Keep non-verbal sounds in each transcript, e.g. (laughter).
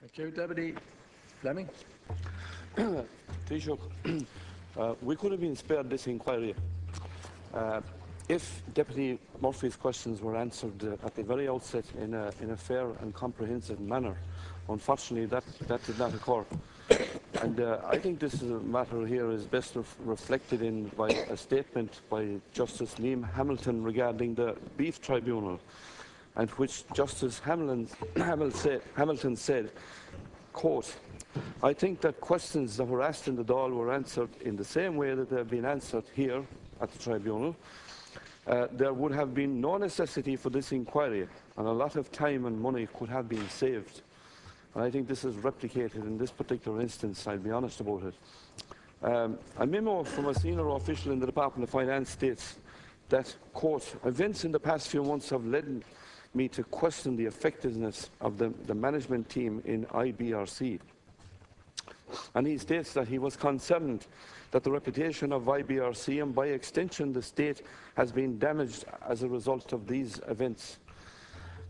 Thank you. Deputy Fleming. (clears throat) Taoiseach, (clears throat) uh, we could have been spared this inquiry uh, if Deputy Murphy's questions were answered uh, at the very outset in a, in a, fair and comprehensive manner. Unfortunately, that, that did not occur. (coughs) And uh, I think this matter here is best ref reflected in by a statement by Justice Liam Hamilton regarding the Beef Tribunal, and which Justice Hamilton, (clears throat) Hamilton said, quote, I think that questions that were asked in the Dáil were answered in the same way that they have been answered here at the tribunal. Uh, there would have been no necessity for this inquiry, and a lot of time and money could have been saved. And I think this is replicated in this particular instance, I'll be honest about it. Um, a memo from a senior official in the Department of Finance states that, quote, events in the past few months have led me to question the effectiveness of the, the management team in IBRC. And he states that he was concerned that the reputation of IBRC and by extension the state has been damaged as a result of these events.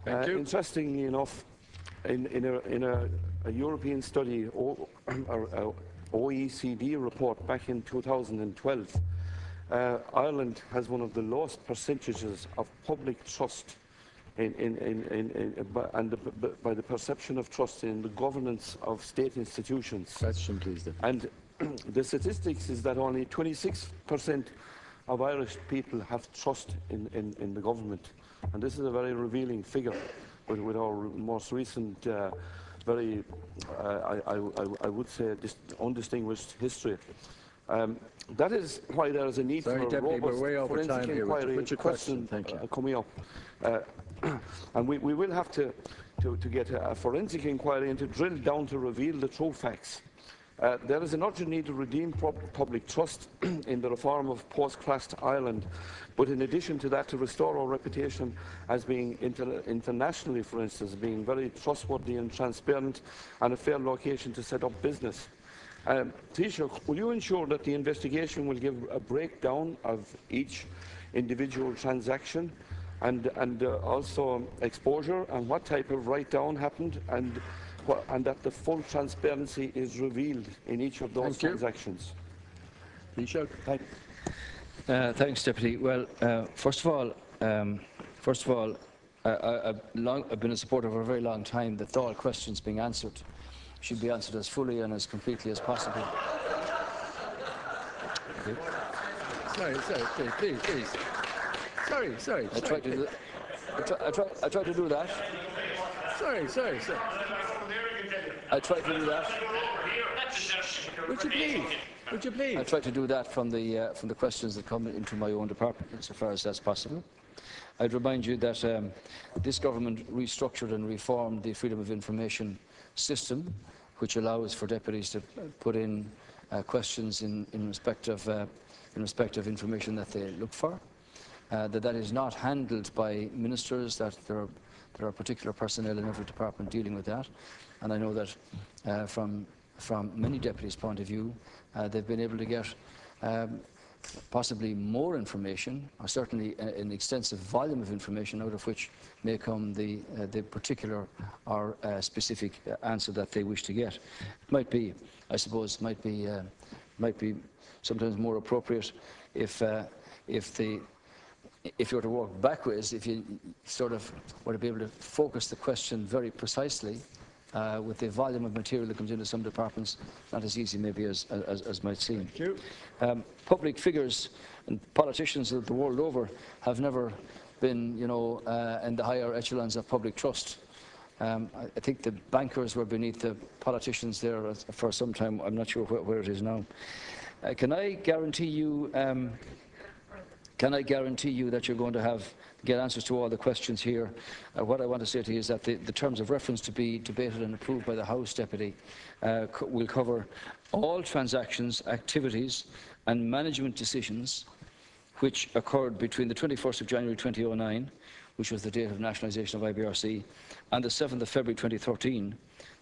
Thank Uh, interestingly enough, in, in, a, in a, a, European study, o, or, OECD report back in 2012, uh, Ireland has one of the lowest percentages of public trust in, in, in, and the, by the perception of trust in the governance of state institutions. Question, please. Then. And (clears throat) the statistics is that only 26% of Irish people have trust in, in, in, the government. And this is a very revealing figure with, with our most recent, uh, very, uh, I, I, I, would say, undistinguished history. Um, that is why there is a need Sorry, for a Deputy, robust we're way over forensic time inquiry here. question, question uh, coming up. Uh, (clears throat) and we, we, will have to, to, to get a, a, forensic inquiry and to drill down to reveal the true facts. Uh, there is an urgent need to redeem public trust (clears throat) in the reform of post-Christ Ireland, but in addition to that, to restore our reputation as being inter internationally, for instance, being very trustworthy and transparent and a fair location to set up business. Um, Taoiseach, will you ensure that the investigation will give a breakdown of each individual transaction and, and uh, also exposure and what type of write-down happened and, and that the full transparency is revealed in each of those Thank transactions. Taoiseach. Thank, uh, thanks, Deputy. Well, uh, first of all, um, first of all, I, have been a supporter for a very long time that all questions being answered should be answered as fully and as completely as possible. Sorry, sorry, please, please, please. Sorry, sorry. I tried to do. I try, I, try, I tried to do that. Sorry, sorry, sorry. I tried to do that. Would you please? Would you please? I tried to do that from the uh, from the questions that come into my own department, as far as that's possible. I'd remind you that um, this government restructured and reformed the Freedom of Information system, which allows for deputies to put in uh, questions in, in respect of uh, in respect of information that they look for uh, that that is not handled by ministers, that there are, there are particular personnel in every department dealing with that. And I know that uh, from, from many deputies' point of view, uh, they've been able to get um, possibly more information, or certainly an extensive volume of information out of which may come the, uh, the particular or uh, specific answer that they wish to get. It might be, I suppose, might be, uh, might be sometimes more appropriate if, uh, if the if you were to walk backwards, if you sort of were to be able to focus the question very precisely, uh, with the volume of material that comes into some departments, not as easy maybe as, as, as might seem. Um, public figures and politicians of the world over have never been, you know, uh, in the higher echelons of public trust. Um, I, I, think the bankers were beneath the politicians there for some time. I'm not sure where, where it is now. Uh, can I guarantee you um, can I guarantee you that you're going to have get answers to all the questions here? Uh, what I want to say to you is that the, the, terms of reference to be debated and approved by the House Deputy uh, co will cover all transactions, activities and management decisions which occurred between the 21st of January 2009, which was the date of nationalisation of IBRC, and the 7th of February 2013,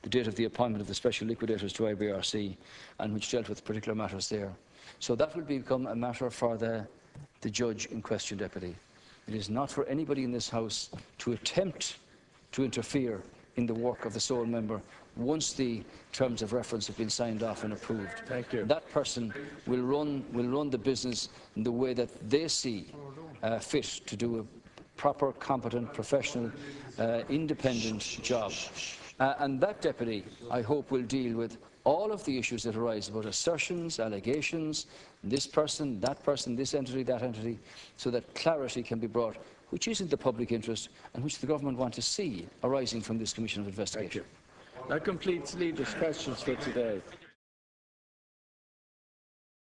the date of the appointment of the special liquidators to IBRC, and which dealt with particular matters there. So that will become a matter for the the judge in question, Deputy. It is not for anybody in this House to attempt to interfere in the work of the sole member once the terms of reference have been signed off and approved. Thank you. That person will run, will run the business in the way that they see uh, fit to do a proper, competent, professional, uh, independent job. Uh, and that deputy, I hope, will deal with all of the issues that arise about assertions, allegations, this person, that person, this entity, that entity, so that clarity can be brought, which is in the public interest and which the government want to see arising from this Commission of Investigation. That completes leaders' questions for today.